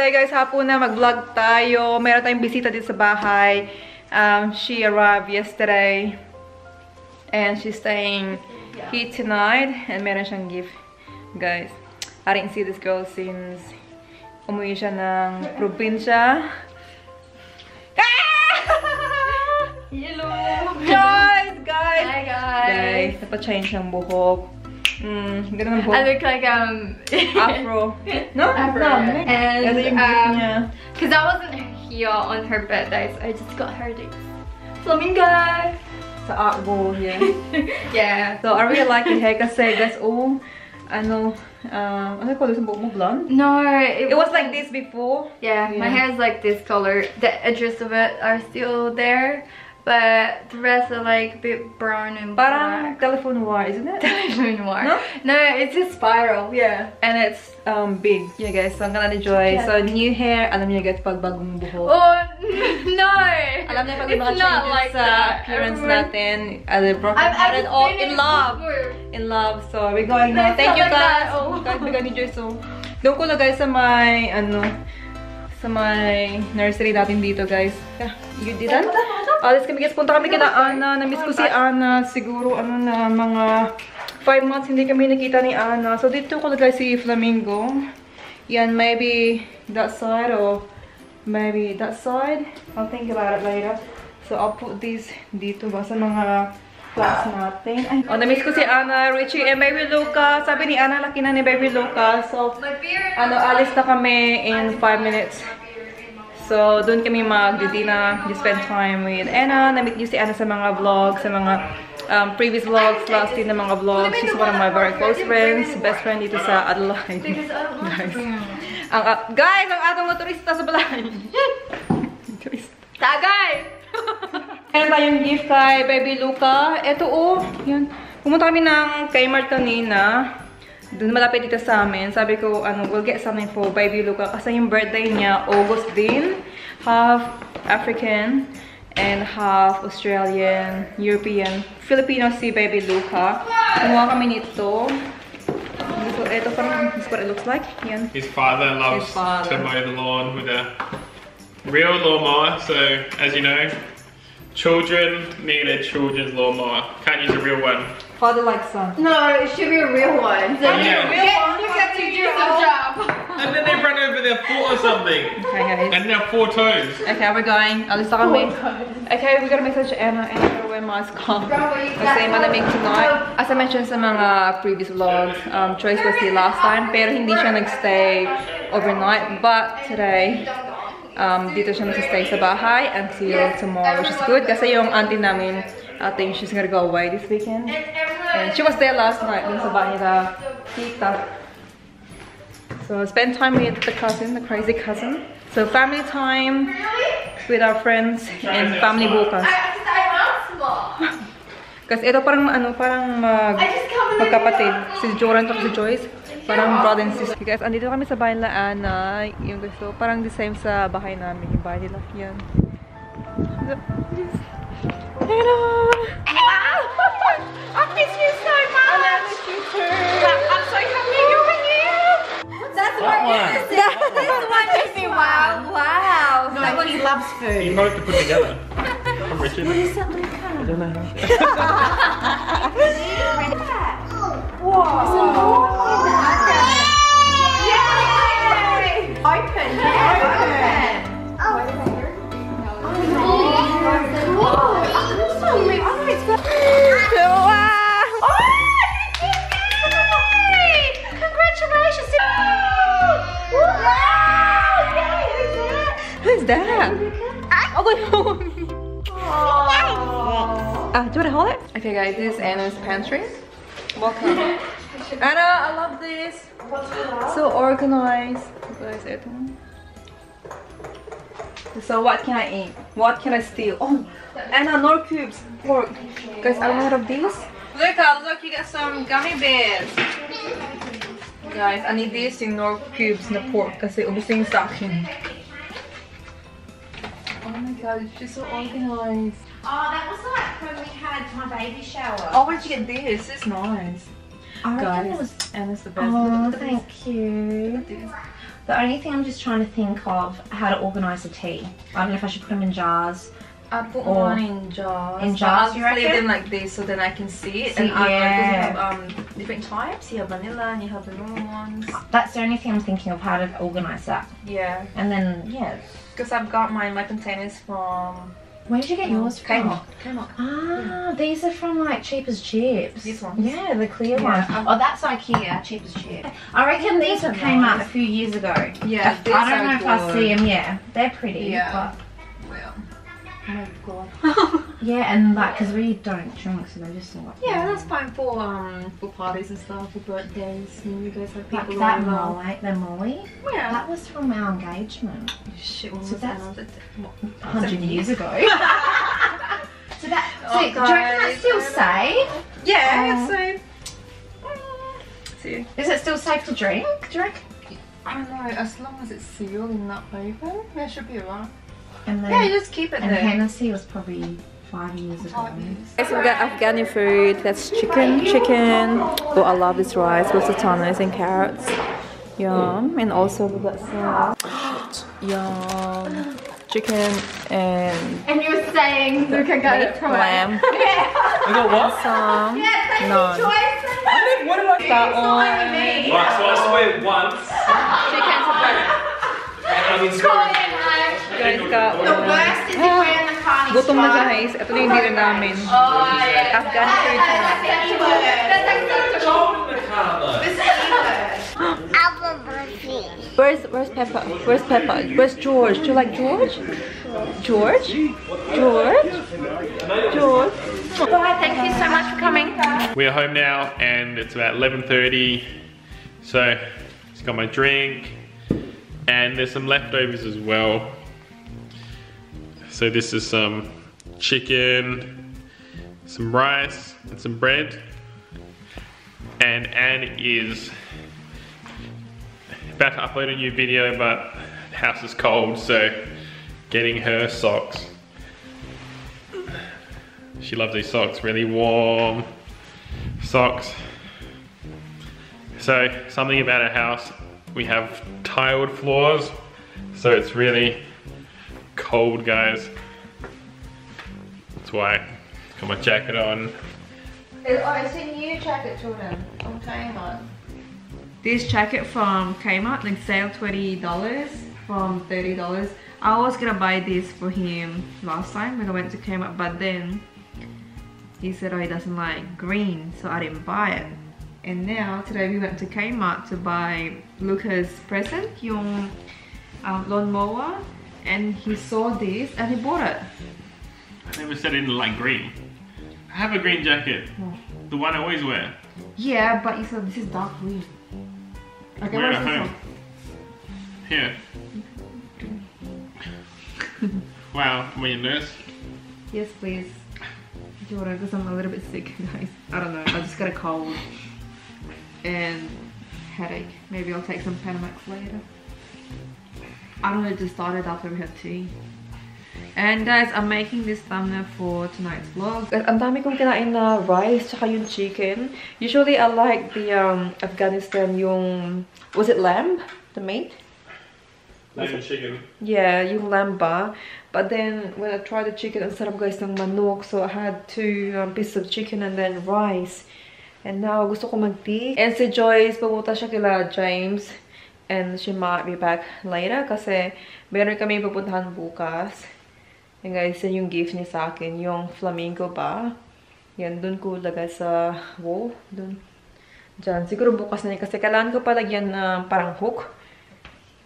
today guys, hapon na mag-vlog tayo. Meron tayong bisita dito sa bahay. Um, she arrived yesterday. And she's staying here tonight. And meron siyang gift. Guys, I didn't see this girl since umuwi siya ng probinsya. Hello! Guys! Guys! Hi guys! Guys, napachange ang buhok. Mm, ganun. I look like um Afro. No? Afro. No. And, Ito um, niya. Cause I wasn't here on her birthday, so I just got her this flamingo. Sa Akbo, yeah. yeah. So, I really like it hair kasi guys, oh, ano, um, ano ko sa buhok mo, blonde? No, It was like this before. Yeah, my hair is like this color. The edges of it are still there, but the rest are like a bit brown and Parang black. telephone wire, isn't it? telephone Noir. No? No, it's a spiral. Yeah. And it's um big. Yeah guys, so ang ganda ni Joy. Yeah. So, new hair, alam niyo guys, pag bagong buhok. Oh no! Alam niyo pag it's mga not changes like sa that. appearance natin, uh, broken I've, I've hearted, all in love. before. in love. So, we're going No, now. Thank you guys. Oh. Guys, bigyan ni Joy. So, doon ko lagay sa may, ano, sa my nursery natin dito, guys. Yeah, you didn't? Alis kami, guys. Punta kami kina Ana. Namiss ko si Ana. Siguro, ano na, mga 5 months hindi kami nakita ni Ana. So, dito ko lagay si Flamingo. Yan, maybe that side or maybe that side. I'll think about it later. So, I'll put these dito ba sa mga plants natin. Ay, oh, namiss ko si Ana, Richie, and Baby Luca. Sabi ni Ana, laki na ni Baby Luca. So, ano, alis na kami in 5 minutes. So, doon kami mag-dinner, just spend time with Anna. Na-meet niyo si Anna sa mga vlogs, sa mga um, previous vlogs, last year na mga vlogs. She's one of my very close friends, best friend dito sa Adelaide. Want Guys. Ang, uh, guys, ang atong motorista sa balay. Tagay! Meron tayong gift kay Baby Luca. Ito oh, yun. Pumunta kami ng Kmart kanina. Doon malapit dito sa amin. Sabi ko, ano, we'll get something for Baby Luca. Kasi yung birthday niya, August din. Half African and half Australian, European. Filipino si Baby Luca. Kumuha kami nito. Ito, ito parang, this is what it looks like. Yan. His father loves His father. to mow the lawn with a real lawnmower. So, as you know, children need a children's lawnmower. Can't use a real one. Father like son. No, it should be a real one. So Yeah. you get, you get to do some job. And then they run over their foot or something. Okay guys. And they have four toes. Okay, we're going. Alis na kami. Okay, we gotta message Anna. Anna, gotta wear mask on. Bravo, you Kasi got- malamig tonight. As I mentioned sa mga previous vlogs, um, Joyce was here last time, pero hindi siya nagstay overnight. But today, um, dito siya nagstay sa bahay until tomorrow, which is good. Kasi yung auntie namin, I think she's gonna go away this weekend. And she was there last night dun sa bahay nila tita. So spend time with the cousin, the crazy cousin. So family time with our friends and family bukas. Kasi ito parang ano, parang mag, magkapatid. Si Joran at si Joyce. Parang brother and sister. Guys, andito kami sa bahay nila Ana. Yung gusto, parang the same sa bahay namin. Yung bahay nila. Yan. Hello! I miss you so much! I miss you too! I'm so happy you're here! That's That what one. That's what you said. Wow. Wow. No, he loves food. You both to put together. From Richard. What is that, Luca? I don't know. Yay! That? Oh, wait. Ah, do you want to hold it? Okay, guys, this is Anna's pantry. Welcome. Anna, I love this. So organized. So what can I eat? What can I steal? Oh, Anna, Knorr cubes. Pork. Guys, I want of these. Look out, look, you got some gummy bears. Guys, I need this in Knorr cubes na pork Because kasi ubusing sa akin. Oh my god, it's just so organized. Oh, that was like when we had my baby shower. Oh, where'd you get this? This is nice. I reckon it Guys, was. and it's the best. Oh, Look at this. thank you. The only thing I'm just trying to think of how to organise the tea. I don't know if I should put them in jars. I put Or- one in jars. in jars, I'll you leave reckon? them like this so then I can see it. See, and I like, yeah. you have um, different types. You have vanilla and you have the normal ones. That's the only thing I'm thinking of how to organise that. Yeah. And then, yeah. Because I've got my, my containers from Where did you get yours from? Kmart. Kmart. Ah, these are from like Cheap as Chips. These ones? Yeah, the clear Yeah, ones. I've- Oh, that's IKEA, Cheap as Chips. I reckon these These came out a few years ago. Yeah, I don't know if I see them. Yeah, they're pretty. Yeah. But Well. Oh my god. yeah, and like, because we don't drink, so they just like. yeah, that's fine for um for parties and stuff, for birthdays. And you guys have Like that over. Molly, the Molly. Yeah. That was from our engagement. Shit, when So was that? that's- it- 100 years ago. so that, so Oh, do you reckon that's still safe? Yeah, Oh. it's safe. Mm, See, Is it still safe to drink? Do you reckon? I don't know. As long as it's sealed and not open, that should be alright. And then, Yeah, you just keep it and there. Hennessy was probably five years ago. Five years. Guys, we've got Afghani food. That's chicken, chicken. Oh, I love this rice with sultanas and carrots. Yum. And also we've got some yum, chicken and And you were saying Luca got it from lamb. I got what? Some naan. What did I start on? Right, so I swear once. Chicken I mean, sorry. Guys, got Worst is if we're in the ah, car. gutom na guys. Ito na yung dinner namin. Oh, Afghani food. Where's where's Peppa? Where's Peppa? Where's George? Do you like George? George? George? George? Bye, thank you so much for coming. We are home now and it's about 11.30. So, just got my drink and there's some leftovers as well. So this is some chicken, some rice and some bread. And Anne is about to upload a new video but the house is cold so getting her socks. She loves these socks, really warm socks. So something about our house, we have tiled floors, so it's really cold guys. That's why I got my jacket on. Oh, it's a new jacket, Jordan. From Kmart. This jacket from Kmart, like sale $20 from $30. I was gonna buy this for him last time when I went to Kmart, but then he said oh he doesn't like green, so I didn't buy it. And now today we went to Kmart to buy Lucas present, yung um, lawnmower, and he saw this and he bought it. I never said I didn't like green. I have a green jacket, the one I always wear. Yeah, but you said this is dark green. Okay, Wear where's at home. Here. wow, am I a nurse? Yes, please. Jordan, because I'm a little bit sick, guys. I don't know. I just got a cold and headache. Maybe I'll take some Panamax later. I don't know. It just started after we had tea. And guys, I'm making this thumbnail for tonight's vlog. Ang dami kong kinain na rice tsaka yung chicken. Usually, I like the um, Afghanistan yung... Was it lamb? The meat? Lamb and chicken. Yeah, yung lamb ba. But then when I tried the chicken, ang sarap guys ng manok. So I had two um, pieces of chicken and then rice. And now gusto ko mag-tea. And si Joyce, pumunta siya kila James. And she might be back later kasi meron kami pupuntahan bukas. And guys, yan yung gift niya sa akin. Yung flamingo ba? Yan, dun ko lagay sa wall. Dun. Diyan. Siguro bukas na yan kasi kailangan ko pa lagyan na parang hook.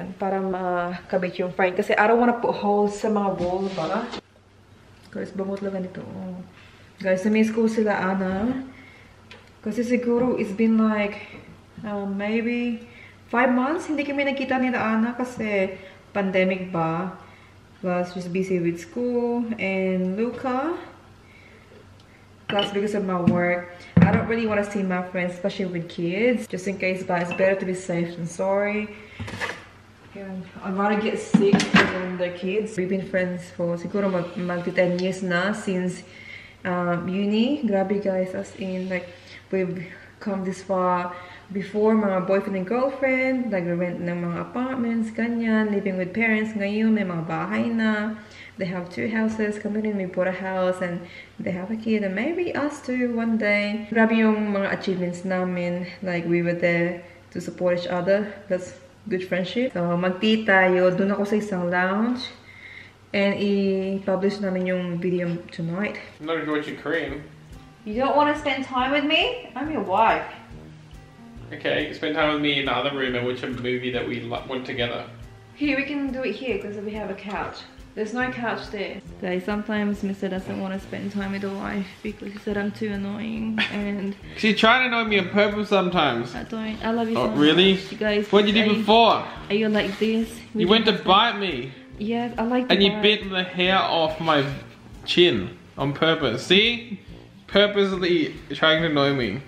Yan, para makabit yung frame. Kasi I don't wanna put holes sa mga wall ba? Guys, bangot lang ganito. Oh. Guys, na-miss ko sila, Ana. Kasi siguro it's been like um, maybe five months hindi kami nakita nila Ana kasi pandemic ba. Plus, just busy with school and Luca. Plus, because of my work, I don't really want to see my friends, especially with kids. Just in case, but it's better to be safe than sorry. Yeah, I'd rather get sick than the kids. We've been friends for siguro mag, mag 10 years na since um, uni. Grabe guys, as in like we've come this far before, mga boyfriend and girlfriend, nag-rent ng mga apartments, ganyan, living with parents. Ngayon, may mga bahay na. They have two houses. Kami rin, may bought a house and they have a kid. And maybe us too one day. Grabe yung mga achievements namin. Like, we were there to support each other. That's good friendship. So, mag-tea tayo. Doon ako sa isang lounge. And i-publish namin yung video tonight. I'm not watching Korean. You don't want to spend time with me? I'm your wife. Okay, spend time with me in the other room and watch a movie that we lo- want together. Here, we can do it here because we have a couch. There's no couch there. Guys, sometimes Mr. doesn't want to spend time with the wife because he said I'm too annoying and Cause you try to annoy me on purpose sometimes. I don't. I love you Oh, so really? much. You guys, What did you do before? Are you like this? You went to bite me Yes, I like and you bite. bit the hair off my chin on purpose. See? Purposely trying to annoy me.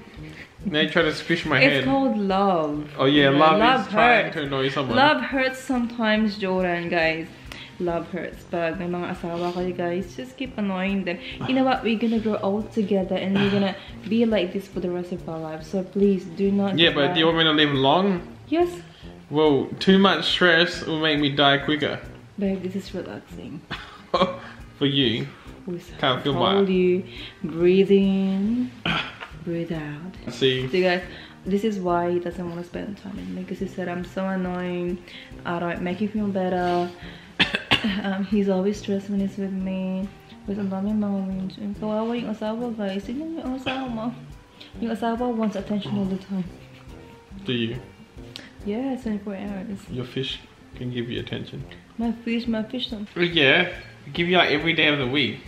Now you try to squish my It's head. called love. Oh yeah, love, Love is trying hurts. to annoy someone. Love hurts sometimes, Jordan, guys. Love hurts. Pag may mga asawa kayo, guys, just keep annoying them. You know what? We're gonna grow old together and we're gonna be like this for the rest of our lives. So please do not. Yeah, but do you want me to live long? Yes. Well, too much stress will make me die quicker. Babe, this is relaxing. For you. Can't feel my- you. Breathe in, breathe out. See? You guys, this is why he doesn't want to spend time with me because he said I'm so annoying. I don't make you feel better. um, he's always stressed when he's with me. Because ang dami mga. And kawawa yung asawa guys. Tignan yung asawa mo. Yung asawa wants attention all the time. Do you? Yeah, 24 hours. Your fish can give you attention. My fish, my fish don't. Yeah, give you like every day of the week.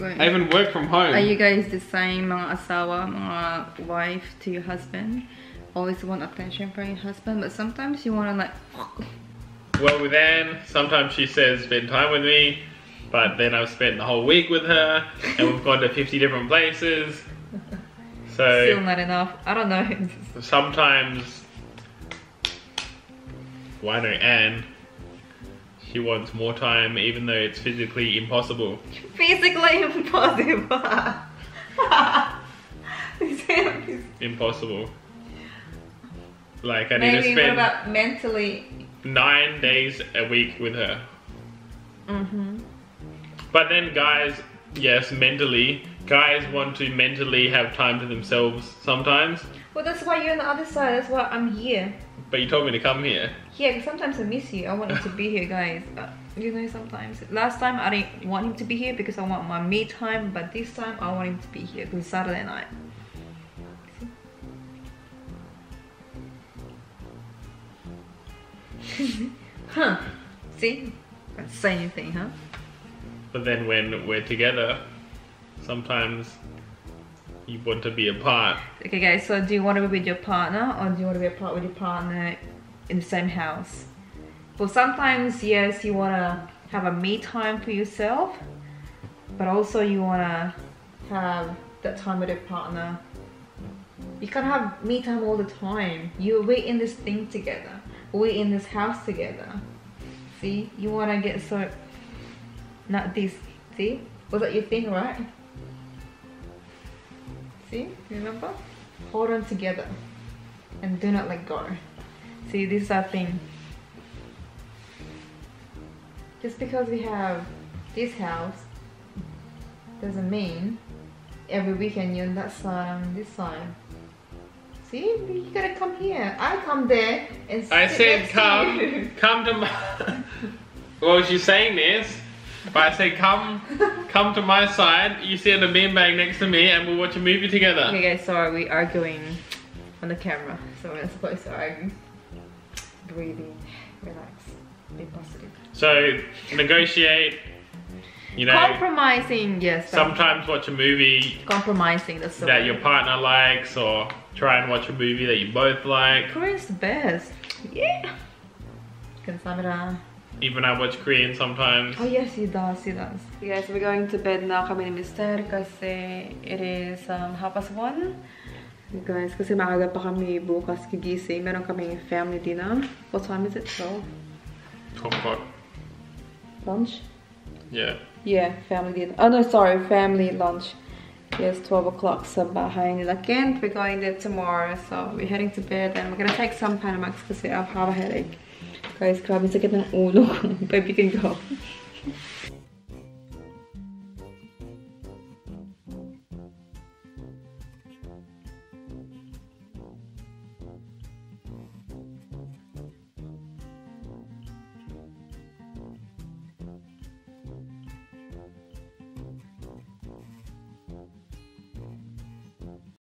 I even work from home. Are you guys the same mga asawa, mga wife to your husband? Always want attention from your husband, but sometimes you want to like Well, with Anne, sometimes she says spend time with me, but then I've spent the whole week with her, and we've gone to 50 different places. So... Still not enough. I don't know. sometimes, well, I know Anne, she wants more time, even though it's physically impossible. Physically impossible. Impossible. Like, I need Maybe to what spend about mentally? nine days a week with her. Mm-hmm. But then guys, yes, mentally, guys want to mentally have time to themselves sometimes. Well, that's why you're on the other side. That's why I'm here. But you told me to come here. Yeah, 'cause sometimes I miss you. I want you to be here, guys. Uh, you know, sometimes. Last time I didn't want him to be here because I want my me time, but this time I want him to be here because Saturday night. huh? See? Can't say anything, huh? But then when we're together, sometimes you want to be apart. Okay, guys. So, do you want to be with your partner, or do you want to be apart with your partner in the same house? Well, sometimes yes, you want to have a me time for yourself, but also you want to have that time with your partner. You can't have me time all the time. You we're in this thing together. We're in this house together. See, you want to get so not this. See, was that your thing, right? See, remember? Hold on together and do not let go. See, this is our thing. Just because we have this house doesn't mean every weekend you're on that side, I'm on this side. See, you gotta come here. I come there and I said next to come, you. come to my. well, she's saying this, but I say come, come to my side. You sit in the beanbag next to me, and we'll watch a movie together. Okay, guys. Sorry, we are going on the camera, so we're not supposed to argue. Breathing, relax, be positive. So negotiate. You know, compromising, yes. Sometimes watch a movie. Compromising, that's that your partner likes, or try and watch a movie that you both like. Korean's the best. Yeah. Can sum it up. Even I watch Korean sometimes. Oh yes, he does, he does. Yes, we're going to bed now kami ni Mister kasi it is um, half past one. You guys, kasi maaga pa kami bukas gigising. Meron kaming family dinner. What time is it? 12? 12 o'clock. Lunch? Yeah. Yeah, family dinner. Oh no, sorry, family lunch. Yes, 12 o'clock sa bahay nila Kent. We're going there tomorrow. So, we're heading to bed and we're gonna take some Panamax kasi I have a headache. Guys, grabe sakit ng ulo ko. Can go.